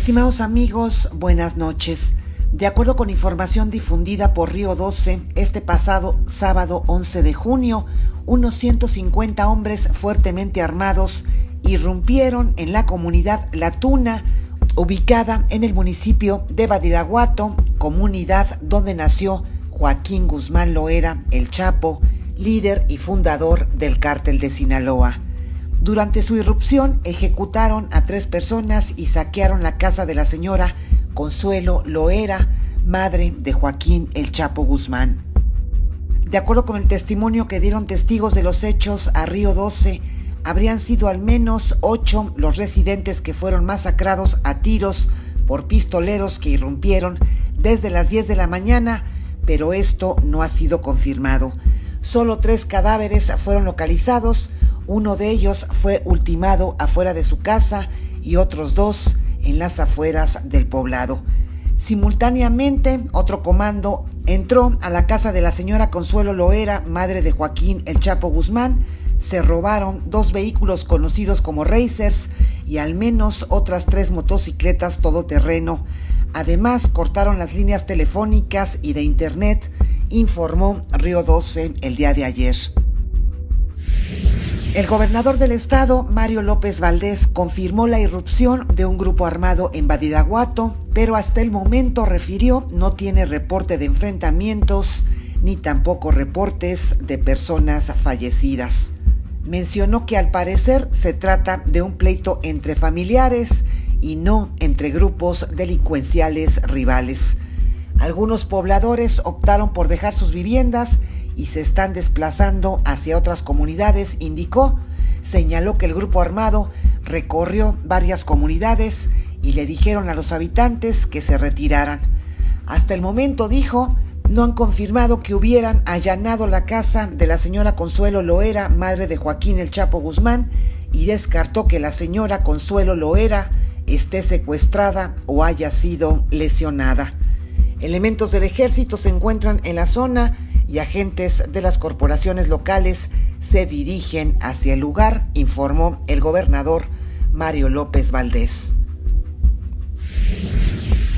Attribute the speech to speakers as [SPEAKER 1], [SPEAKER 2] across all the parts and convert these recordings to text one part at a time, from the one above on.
[SPEAKER 1] Estimados amigos, buenas noches. De acuerdo con información difundida por Río 12, este pasado sábado 11 de junio, unos 150 hombres fuertemente armados irrumpieron en la comunidad La Tuna, ubicada en el municipio de Badiraguato, comunidad donde nació Joaquín Guzmán Loera, el Chapo, líder y fundador del cártel de Sinaloa. Durante su irrupción ejecutaron a tres personas y saquearon la casa de la señora Consuelo Loera, madre de Joaquín El Chapo Guzmán. De acuerdo con el testimonio que dieron testigos de los hechos a Río 12, habrían sido al menos ocho los residentes que fueron masacrados a tiros por pistoleros que irrumpieron desde las 10 de la mañana, pero esto no ha sido confirmado. Solo tres cadáveres fueron localizados, uno de ellos fue ultimado afuera de su casa y otros dos en las afueras del poblado. Simultáneamente, otro comando entró a la casa de la señora Consuelo Loera, madre de Joaquín El Chapo Guzmán. Se robaron dos vehículos conocidos como Racers y al menos otras tres motocicletas todoterreno. Además, cortaron las líneas telefónicas y de internet, informó Río 12 el día de ayer. El gobernador del estado, Mario López Valdés, confirmó la irrupción de un grupo armado en Badiraguato, pero hasta el momento refirió no tiene reporte de enfrentamientos ni tampoco reportes de personas fallecidas. Mencionó que al parecer se trata de un pleito entre familiares y no entre grupos delincuenciales rivales. Algunos pobladores optaron por dejar sus viviendas y se están desplazando hacia otras comunidades, indicó, señaló que el grupo armado recorrió varias comunidades y le dijeron a los habitantes que se retiraran. Hasta el momento, dijo, no han confirmado que hubieran allanado la casa de la señora Consuelo Loera, madre de Joaquín el Chapo Guzmán, y descartó que la señora Consuelo Loera esté secuestrada o haya sido lesionada. Elementos del ejército se encuentran en la zona y agentes de las corporaciones locales se dirigen hacia el lugar, informó el gobernador Mario López Valdés.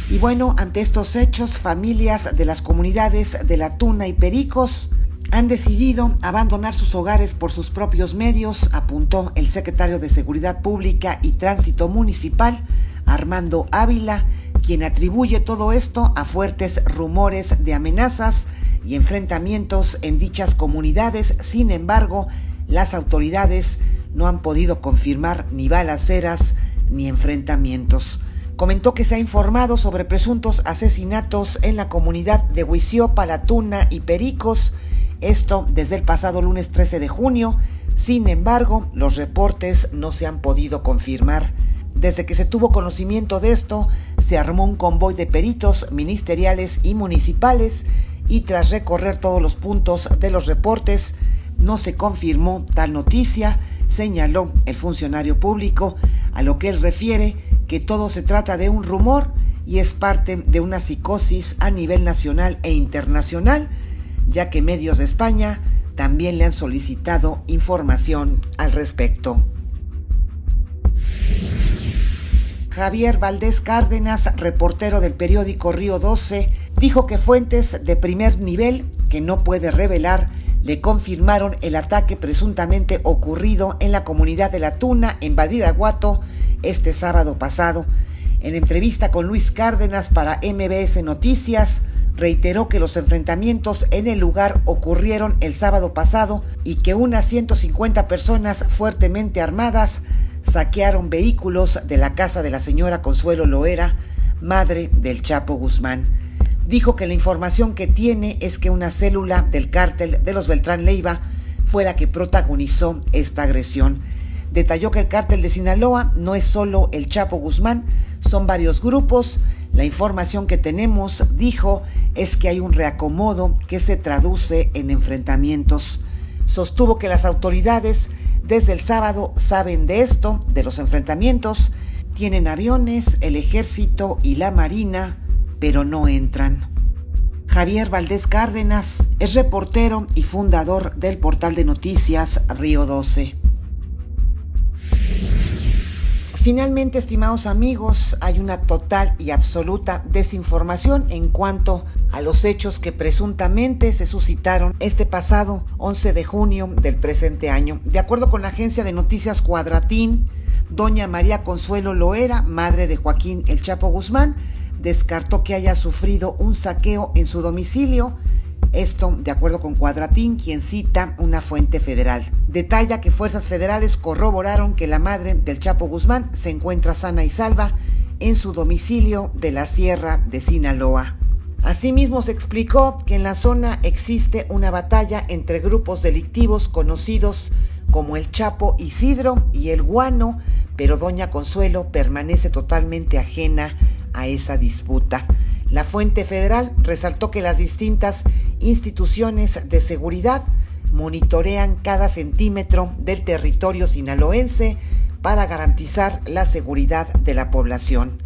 [SPEAKER 1] Y bueno, ante estos hechos, familias de las comunidades de La Tuna y Pericos han decidido abandonar sus hogares por sus propios medios, apuntó el secretario de Seguridad Pública y Tránsito Municipal, Armando Ávila, quien atribuye todo esto a fuertes rumores de amenazas y enfrentamientos en dichas comunidades. Sin embargo, las autoridades no han podido confirmar ni balaceras ni enfrentamientos. Comentó que se ha informado sobre presuntos asesinatos en la comunidad de Huició, Palatuna y Pericos, esto desde el pasado lunes 13 de junio. Sin embargo, los reportes no se han podido confirmar. Desde que se tuvo conocimiento de esto, se armó un convoy de peritos ministeriales y municipales y tras recorrer todos los puntos de los reportes, no se confirmó tal noticia, señaló el funcionario público, a lo que él refiere que todo se trata de un rumor y es parte de una psicosis a nivel nacional e internacional, ya que medios de España también le han solicitado información al respecto. Javier Valdés Cárdenas, reportero del periódico Río 12, dijo que fuentes de primer nivel, que no puede revelar, le confirmaron el ataque presuntamente ocurrido en la comunidad de La Tuna, en Badiraguato, este sábado pasado. En entrevista con Luis Cárdenas para MBS Noticias, reiteró que los enfrentamientos en el lugar ocurrieron el sábado pasado y que unas 150 personas fuertemente armadas saquearon vehículos de la casa de la señora Consuelo Loera, madre del Chapo Guzmán. Dijo que la información que tiene es que una célula del cártel de los Beltrán Leiva fue la que protagonizó esta agresión. Detalló que el cártel de Sinaloa no es solo el Chapo Guzmán, son varios grupos. La información que tenemos, dijo, es que hay un reacomodo que se traduce en enfrentamientos. Sostuvo que las autoridades desde el sábado saben de esto, de los enfrentamientos, tienen aviones, el ejército y la marina, pero no entran. Javier Valdés Cárdenas es reportero y fundador del portal de noticias Río 12. Finalmente, estimados amigos, hay una total y absoluta desinformación en cuanto a los hechos que presuntamente se suscitaron este pasado 11 de junio del presente año. De acuerdo con la agencia de noticias Cuadratín, doña María Consuelo Loera, madre de Joaquín El Chapo Guzmán, descartó que haya sufrido un saqueo en su domicilio esto de acuerdo con Cuadratín, quien cita una fuente federal. Detalla que fuerzas federales corroboraron que la madre del Chapo Guzmán se encuentra sana y salva en su domicilio de la Sierra de Sinaloa. Asimismo se explicó que en la zona existe una batalla entre grupos delictivos conocidos como el Chapo Isidro y el Guano, pero doña Consuelo permanece totalmente ajena a esa disputa. La fuente federal resaltó que las distintas instituciones de seguridad monitorean cada centímetro del territorio sinaloense para garantizar la seguridad de la población.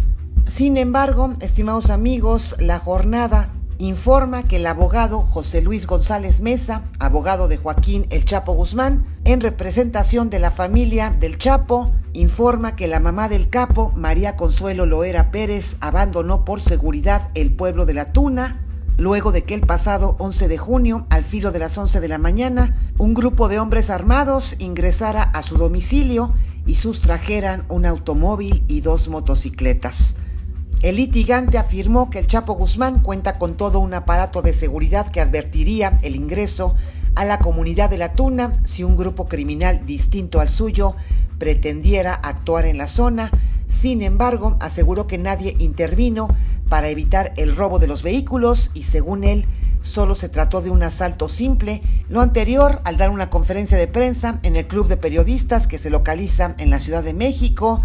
[SPEAKER 1] Sin embargo, estimados amigos, la jornada informa que el abogado José Luis González Mesa, abogado de Joaquín El Chapo Guzmán, en representación de la familia del Chapo, informa que la mamá del capo, María Consuelo Loera Pérez, abandonó por seguridad el pueblo de la Tuna, luego de que el pasado 11 de junio, al filo de las 11 de la mañana, un grupo de hombres armados ingresara a su domicilio y sustrajeran un automóvil y dos motocicletas. El litigante afirmó que el Chapo Guzmán cuenta con todo un aparato de seguridad que advertiría el ingreso a la comunidad de la Tuna si un grupo criminal distinto al suyo pretendiera actuar en la zona. Sin embargo, aseguró que nadie intervino para evitar el robo de los vehículos y según él, solo se trató de un asalto simple, lo anterior al dar una conferencia de prensa en el Club de Periodistas que se localiza en la Ciudad de México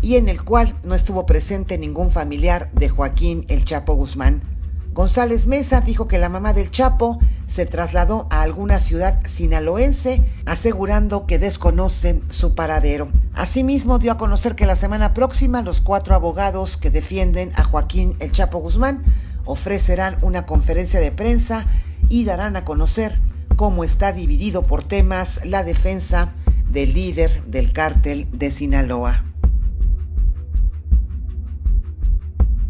[SPEAKER 1] y en el cual no estuvo presente ningún familiar de Joaquín El Chapo Guzmán. González Mesa dijo que la mamá del Chapo se trasladó a alguna ciudad sinaloense, asegurando que desconoce su paradero. Asimismo, dio a conocer que la semana próxima los cuatro abogados que defienden a Joaquín El Chapo Guzmán ofrecerán una conferencia de prensa y darán a conocer cómo está dividido por temas la defensa del líder del cártel de Sinaloa.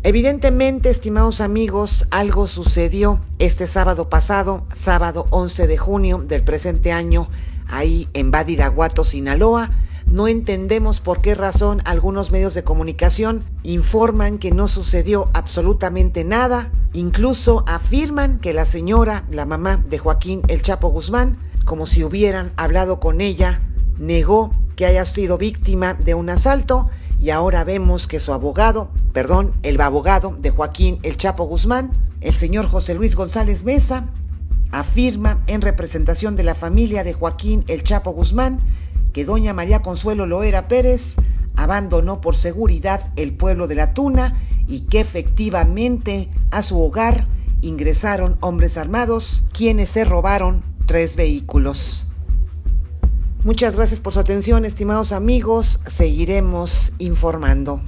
[SPEAKER 1] Evidentemente, estimados amigos, algo sucedió este sábado pasado, sábado 11 de junio del presente año, ahí en Badiraguato, Sinaloa. No entendemos por qué razón algunos medios de comunicación informan que no sucedió absolutamente nada. Incluso afirman que la señora, la mamá de Joaquín El Chapo Guzmán, como si hubieran hablado con ella, negó que haya sido víctima de un asalto y ahora vemos que su abogado, perdón, el abogado de Joaquín El Chapo Guzmán, el señor José Luis González Mesa, afirma en representación de la familia de Joaquín El Chapo Guzmán que doña María Consuelo Loera Pérez abandonó por seguridad el pueblo de la Tuna y que efectivamente a su hogar ingresaron hombres armados quienes se robaron tres vehículos. Muchas gracias por su atención, estimados amigos. Seguiremos informando.